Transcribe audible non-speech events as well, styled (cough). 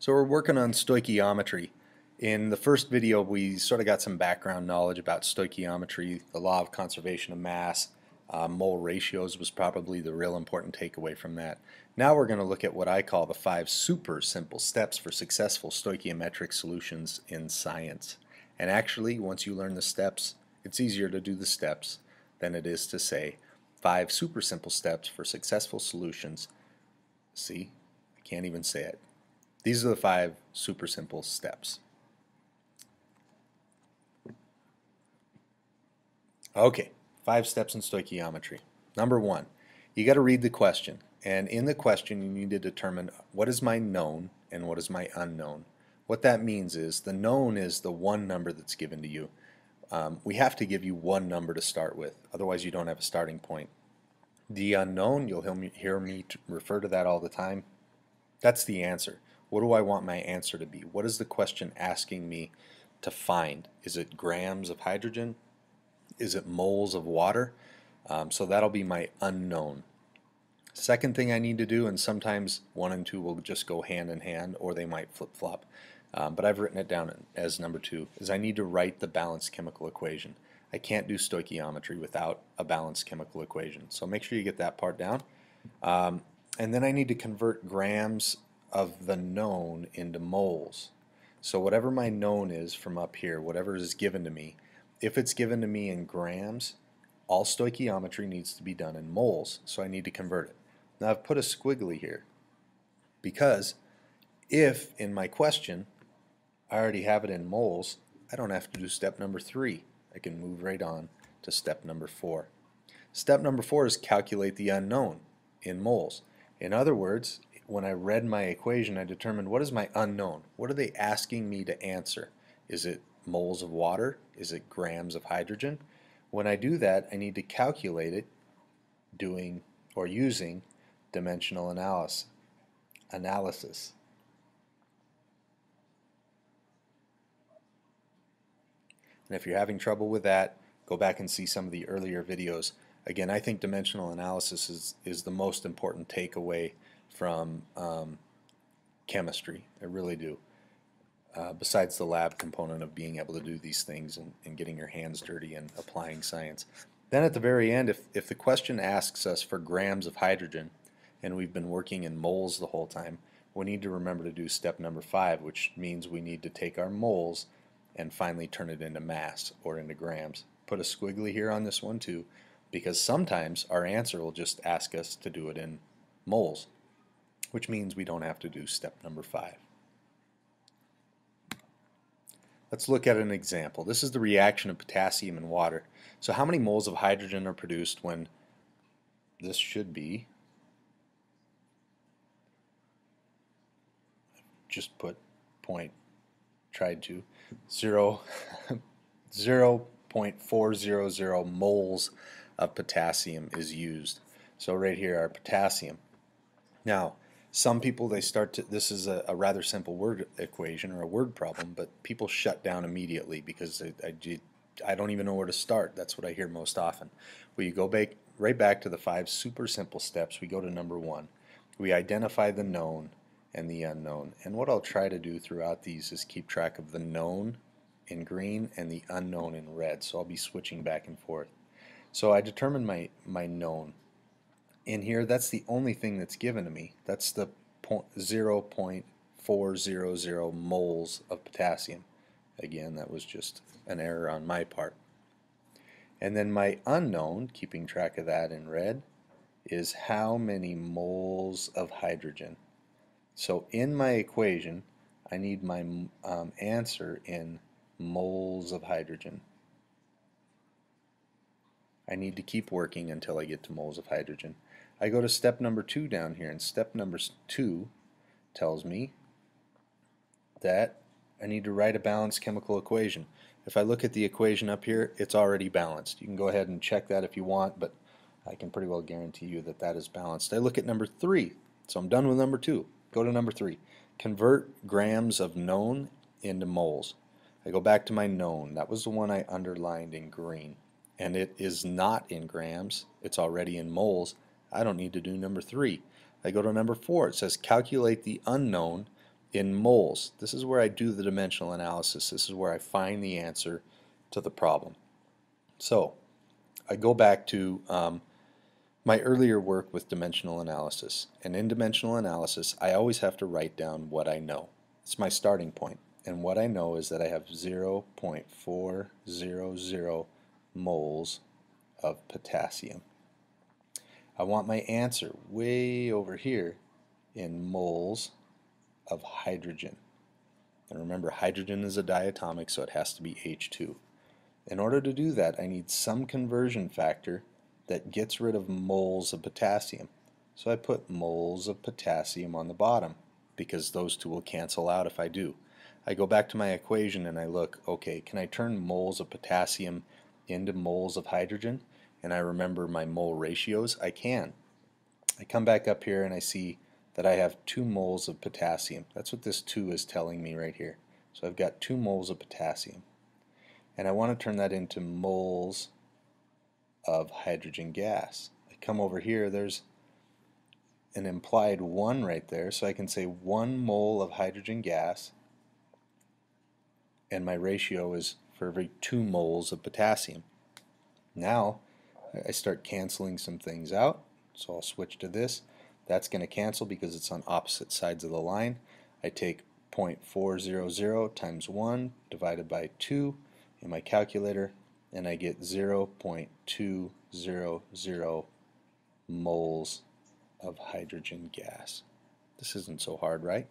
So we're working on stoichiometry. In the first video we sort of got some background knowledge about stoichiometry, the law of conservation of mass, uh, mole ratios was probably the real important takeaway from that. Now we're going to look at what I call the five super simple steps for successful stoichiometric solutions in science. And actually once you learn the steps, it's easier to do the steps than it is to say five super simple steps for successful solutions. See, I can't even say it. These are the five super simple steps. Okay, five steps in stoichiometry. Number one, you got to read the question. And in the question, you need to determine what is my known and what is my unknown. What that means is the known is the one number that's given to you. Um, we have to give you one number to start with, otherwise you don't have a starting point. The unknown, you'll hear me refer to that all the time. That's the answer. What do I want my answer to be? What is the question asking me to find? Is it grams of hydrogen? Is it moles of water? Um, so that'll be my unknown. Second thing I need to do, and sometimes one and two will just go hand in hand or they might flip-flop, um, but I've written it down as number two, is I need to write the balanced chemical equation. I can't do stoichiometry without a balanced chemical equation. So make sure you get that part down. Um, and then I need to convert grams of the known into moles. So whatever my known is from up here, whatever is given to me, if it's given to me in grams, all stoichiometry needs to be done in moles, so I need to convert it. Now I've put a squiggly here because if in my question I already have it in moles, I don't have to do step number three. I can move right on to step number four. Step number four is calculate the unknown in moles. In other words, when I read my equation, I determined what is my unknown? What are they asking me to answer? Is it moles of water? Is it grams of hydrogen? When I do that, I need to calculate it doing or using dimensional analysis. analysis. And if you're having trouble with that, go back and see some of the earlier videos. Again, I think dimensional analysis is, is the most important takeaway from um, chemistry. I really do. Uh, besides the lab component of being able to do these things and, and, getting your hands dirty and applying science. Then at the very end, if, if the question asks us for grams of hydrogen, and we've been working in moles the whole time, we need to remember to do step number five, which means we need to take our moles and finally turn it into mass or into grams. Put a squiggly here on this one too, because sometimes our answer will just ask us to do it in moles which means we don't have to do step number five. Let's look at an example. This is the reaction of potassium and water. So how many moles of hydrogen are produced when this should be just put point tried to 0 (laughs) 0.400 moles of potassium is used. So right here our potassium. Now some people they start to this is a, a, rather simple word equation or a word problem but people shut down immediately because I, I, I don't even know where to start. That's what I hear most often. Well you go back right back to the five super simple steps. We go to number one. We identify the known and the unknown. And what I'll try to do throughout these is keep track of the known in green and the unknown in red. So I'll be switching back and forth. So I determine my my known in here, that's the only thing that's given to me. That's the 0.400 moles of potassium. Again, that was just an error on my part. And then my unknown, keeping track of that in red, is how many moles of hydrogen. So in my equation, I need my um, answer in moles of hydrogen. I need to keep working until I get to moles of hydrogen. I go to step number two down here, and step number two tells me that I need to write a balanced chemical equation. If I look at the equation up here, it's already balanced. You can go ahead and check that if you want, but I can pretty well guarantee you that that is balanced. I look at number three, so I'm done with number two. Go to number three. Convert grams of known into moles. I go back to my known. That was the one I underlined in green. And it is not in grams. It's already in moles. I don't need to do number three. I go to number four. It says calculate the unknown in moles. This is where I do the dimensional analysis. This is where I find the answer to the problem. So I go back to um, my earlier work with dimensional analysis. And in dimensional analysis, I always have to write down what I know. It's my starting point. And what I know is that I have 0.400 moles of potassium. I want my answer way over here in moles of hydrogen. And remember, hydrogen is a diatomic, so it has to be H2. In order to do that, I need some conversion factor that gets rid of moles of potassium. So I put moles of potassium on the bottom because those two will cancel out if I do. I go back to my equation and I look, okay, can I turn moles of potassium into moles of hydrogen? And I remember my mole ratios. I can. I come back up here and I see that I have 2 moles of potassium. That's what this 2 is telling me right here. So I've got 2 moles of potassium. And I want to turn that into moles of hydrogen gas. I come over here, there's an implied 1 right there, so I can say 1 mole of hydrogen gas, and my ratio is for every 2 moles of potassium. Now, I start canceling some things out, so I'll switch to this. That's going to cancel because it's on opposite sides of the line. I take 0.400 times 1 divided by 2 in my calculator and I get 0.200 moles of hydrogen gas. This isn't so hard, right?